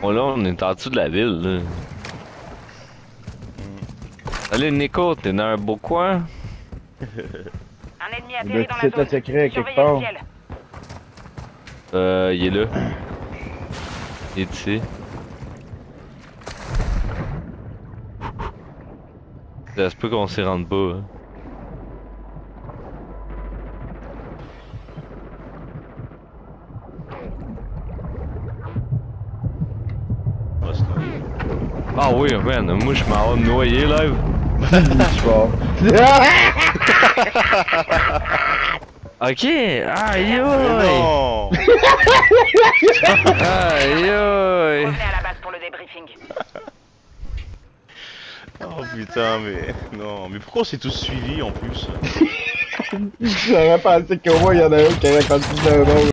Bon là, on est en dessous de la ville, là. Allez, Nico, t'es dans un beau coin? Un ennemi atterri dans la un zone. secret quelque part. Euh, il est là. Il est ici. Ça se peut qu'on s'y rende pas. hein. Ah oui, man, moi je m'en vais me noyer live. Je. Ok, aïe aïe, Non aïe aïe. Revenez à la base pour le débriefing. Oh putain, mais. Non, mais pourquoi on s'est tous suivis en plus? J'aurais pensé qu'au moins il y en a un qui avait continué un autre.